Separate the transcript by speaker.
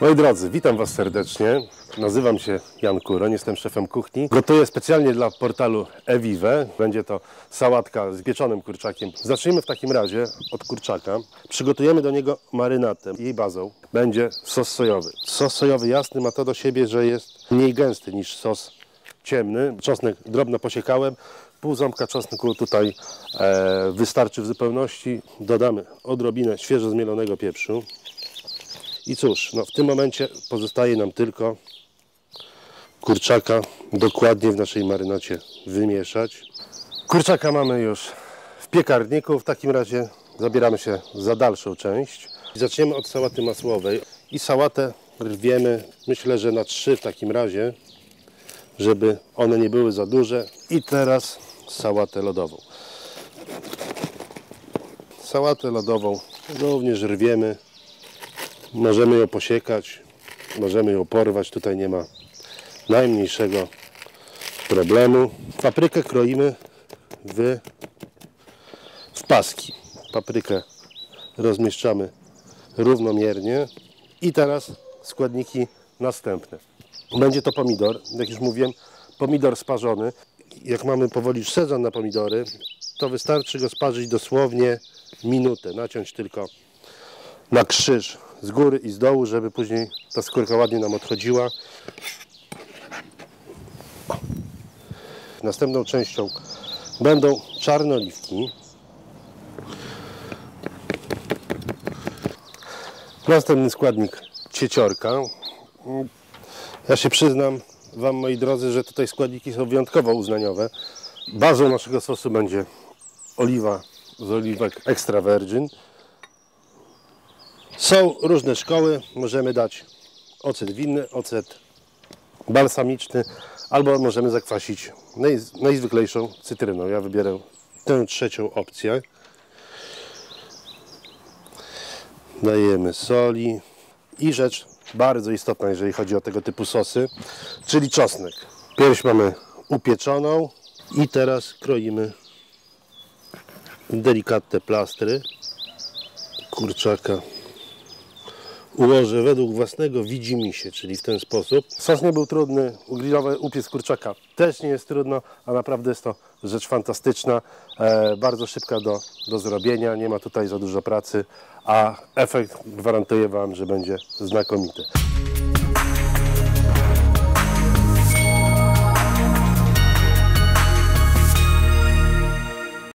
Speaker 1: Moi drodzy, witam Was serdecznie. Nazywam się Jan Kuroń, jestem szefem kuchni. Gotuję specjalnie dla portalu Evive. Będzie to sałatka z pieczonym kurczakiem. Zacznijmy w takim razie od kurczaka. Przygotujemy do niego marynatę. Jej bazą będzie sos sojowy. Sos sojowy jasny ma to do siebie, że jest mniej gęsty niż sos ciemny. Czosnek drobno posiekałem. Pół ząbka czosnku tutaj e, wystarczy w zupełności. Dodamy odrobinę świeżo zmielonego pieprzu. I cóż, no w tym momencie pozostaje nam tylko kurczaka dokładnie w naszej marynacie wymieszać. Kurczaka mamy już w piekarniku. W takim razie zabieramy się za dalszą część. Zaczniemy od sałaty masłowej. I sałatę rwiemy, myślę, że na trzy w takim razie, żeby one nie były za duże. I teraz sałatę lodową. Sałatę lodową również rwiemy Możemy ją posiekać, możemy ją porwać, tutaj nie ma najmniejszego problemu. Paprykę kroimy w, w paski. Paprykę rozmieszczamy równomiernie i teraz składniki następne. Będzie to pomidor, jak już mówiłem, pomidor sparzony. Jak mamy powoli sezon na pomidory, to wystarczy go sparzyć dosłownie minutę, naciąć tylko na krzyż z góry i z dołu, żeby później ta skórka ładnie nam odchodziła. Następną częścią będą czarne oliwki. Następny składnik cieciorka. Ja się przyznam Wam, moi drodzy, że tutaj składniki są wyjątkowo uznaniowe. Bazą naszego sosu będzie oliwa z oliwek extra virgin. Są różne szkoły, możemy dać ocet winny, ocet balsamiczny, albo możemy zakwasić naj, najzwyklejszą cytryną. Ja wybieram tę trzecią opcję. Dajemy soli i rzecz bardzo istotna, jeżeli chodzi o tego typu sosy, czyli czosnek. Pierś mamy upieczoną i teraz kroimy delikatne plastry kurczaka ułożę według własnego widzimisię, czyli w ten sposób. Sos nie był trudny, grillowy upiec kurczaka też nie jest trudno, a naprawdę jest to rzecz fantastyczna, e, bardzo szybka do, do zrobienia, nie ma tutaj za dużo pracy, a efekt gwarantuję Wam, że będzie znakomity.